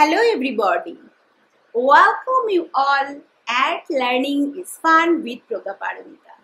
Hello everybody. Welcome you all at Learning is Fun with Prajnaparamita.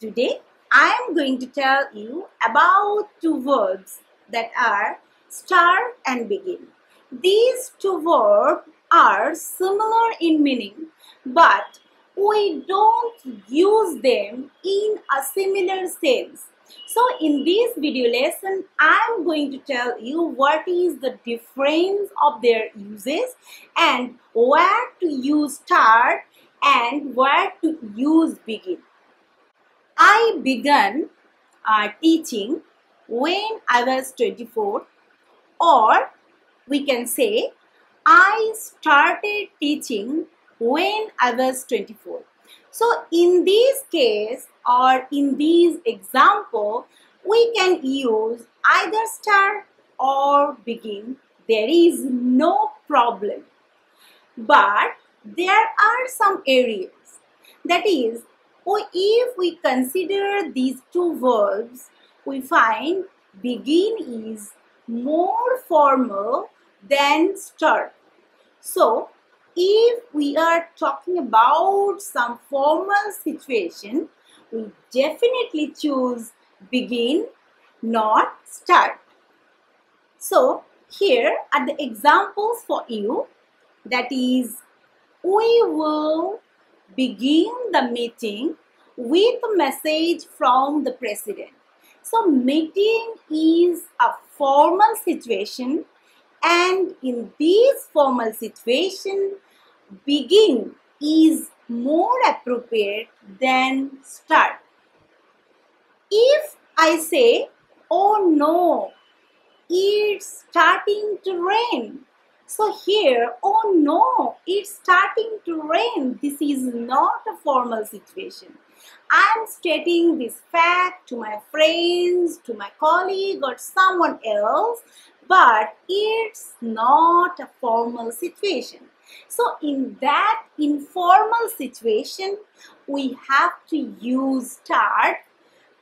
Today I am going to tell you about two verbs that are start and begin. These two verbs are similar in meaning but we don't use them in a similar sense so in this video lesson, I'm going to tell you what is the difference of their uses and where to use start and where to use begin. I began uh, teaching when I was 24 or we can say I started teaching when I was 24. So in this case or in this example, we can use either start or begin. There is no problem. But there are some areas. That is, if we consider these two verbs, we find begin is more formal than start. So, if we are talking about some formal situation, definitely choose begin, not start. So, here are the examples for you. That is, we will begin the meeting with a message from the president. So, meeting is a formal situation and in this formal situation, begin is more appropriate than start. If I say, oh no, it's starting to rain. So here, oh no, it's starting to rain. This is not a formal situation. I'm stating this fact to my friends, to my colleague or someone else, but it's not a formal situation. So in that informal situation, we have to use start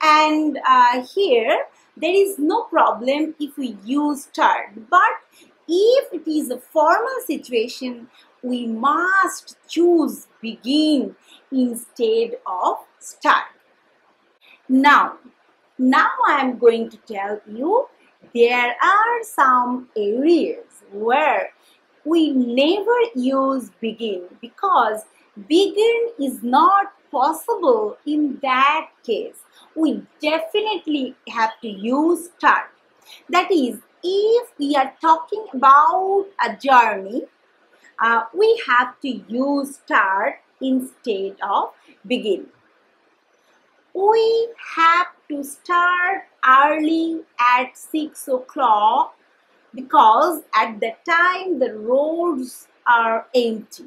and uh, here there is no problem if we use start. But if it is a formal situation, we must choose begin instead of start. Now, now I am going to tell you there are some areas where we never use begin because begin is not possible in that case. We definitely have to use start. That is, if we are talking about a journey, uh, we have to use start instead of begin. We have to start early at 6 o'clock because at that time the roads are empty.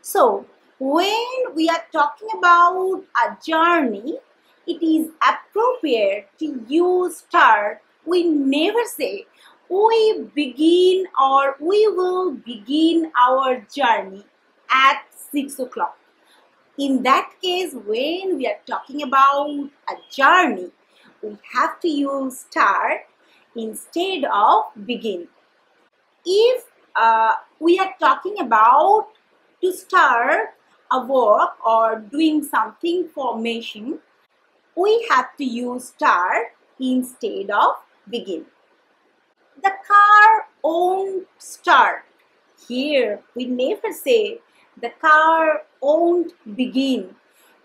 So when we are talking about a journey, it is appropriate to use start. We never say we begin or we will begin our journey at 6 o'clock. In that case, when we are talking about a journey, we have to use start instead of begin. If uh, we are talking about to start a work or doing something formation, we have to use start instead of begin. The car won't start. Here we never say the car won't begin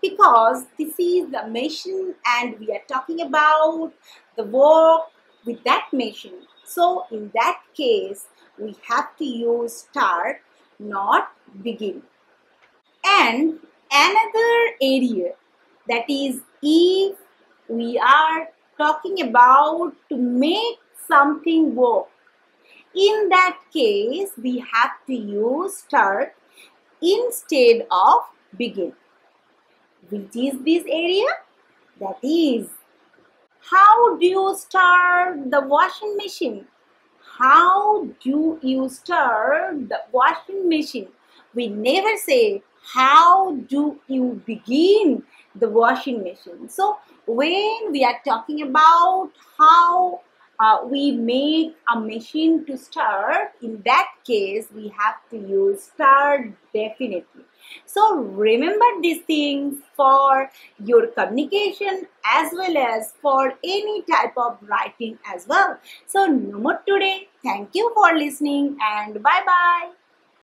because this is the machine and we are talking about the work with that machine. So in that case, we have to use start, not begin. And another area that is if we are talking about to make something work. In that case, we have to use start instead of begin. Which is this area? That is how do you start the washing machine? How do you start the washing machine? We never say, how do you begin the washing machine? So, when we are talking about how uh, we make a machine to stir, in that case, we have to use star definitely. So remember these things for your communication as well as for any type of writing as well. So no more today. Thank you for listening and bye bye.